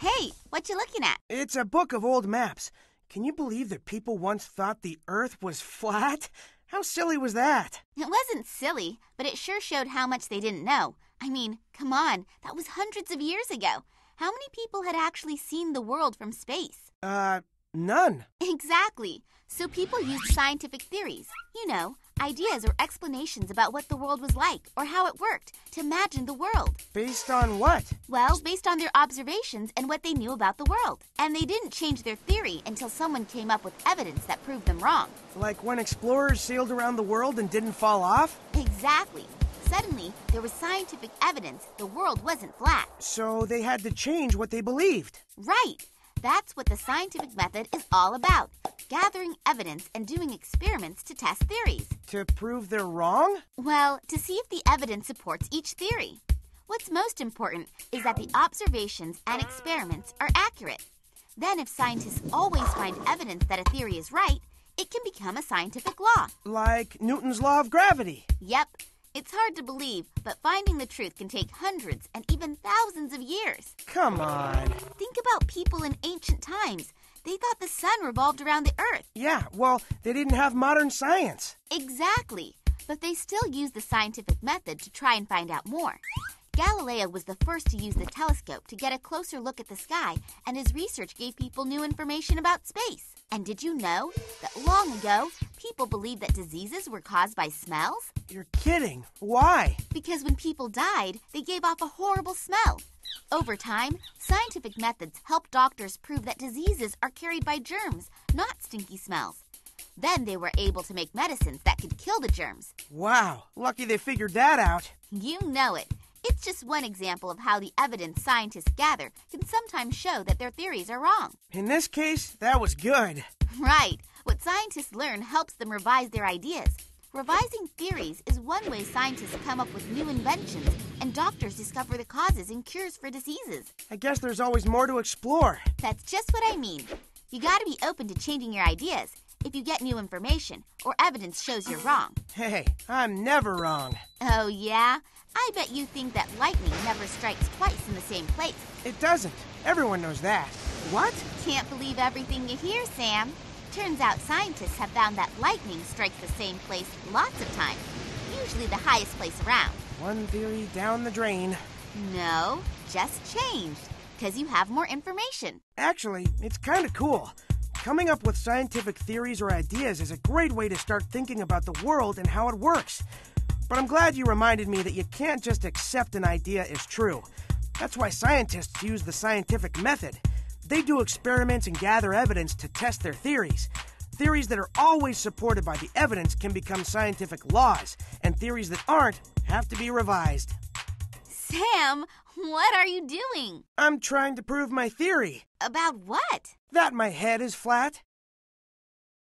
Hey, what you looking at? It's a book of old maps. Can you believe that people once thought the Earth was flat? How silly was that? It wasn't silly, but it sure showed how much they didn't know. I mean, come on, that was hundreds of years ago. How many people had actually seen the world from space? Uh, none. Exactly. So people used scientific theories, you know, ideas or explanations about what the world was like or how it worked to imagine the world. Based on what? Well, based on their observations and what they knew about the world. And they didn't change their theory until someone came up with evidence that proved them wrong. Like when explorers sailed around the world and didn't fall off? Exactly. Suddenly, there was scientific evidence the world wasn't flat. So they had to change what they believed. Right. That's what the scientific method is all about gathering evidence and doing experiments to test theories. To prove they're wrong? Well, to see if the evidence supports each theory. What's most important is that the observations and experiments are accurate. Then, if scientists always find evidence that a theory is right, it can become a scientific law. Like Newton's law of gravity. Yep. It's hard to believe, but finding the truth can take hundreds and even thousands of years. Come on. Think about people in ancient times. They thought the sun revolved around the earth. Yeah, well, they didn't have modern science. Exactly. But they still used the scientific method to try and find out more. Galileo was the first to use the telescope to get a closer look at the sky, and his research gave people new information about space. And did you know that long ago, people believed that diseases were caused by smells? You're kidding. Why? Because when people died, they gave off a horrible smell. Over time, scientific methods helped doctors prove that diseases are carried by germs, not stinky smells. Then they were able to make medicines that could kill the germs. Wow, lucky they figured that out. You know it. It's just one example of how the evidence scientists gather can sometimes show that their theories are wrong. In this case, that was good. Right. What scientists learn helps them revise their ideas. Revising theories is one way scientists come up with new inventions and doctors discover the causes and cures for diseases. I guess there's always more to explore. That's just what I mean. You gotta be open to changing your ideas if you get new information or evidence shows you're wrong. Hey, I'm never wrong. Oh, yeah? I bet you think that lightning never strikes twice in the same place. It doesn't. Everyone knows that. What? Can't believe everything you hear, Sam. Turns out scientists have found that lightning strikes the same place lots of times, usually the highest place around. One theory down the drain. No, just changed, because you have more information. Actually, it's kind of cool. Coming up with scientific theories or ideas is a great way to start thinking about the world and how it works. But I'm glad you reminded me that you can't just accept an idea as true. That's why scientists use the scientific method. They do experiments and gather evidence to test their theories. Theories that are always supported by the evidence can become scientific laws, and theories that aren't have to be revised. Sam, what are you doing? I'm trying to prove my theory About what? that my head is flat.